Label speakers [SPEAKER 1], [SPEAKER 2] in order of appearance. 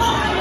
[SPEAKER 1] Oh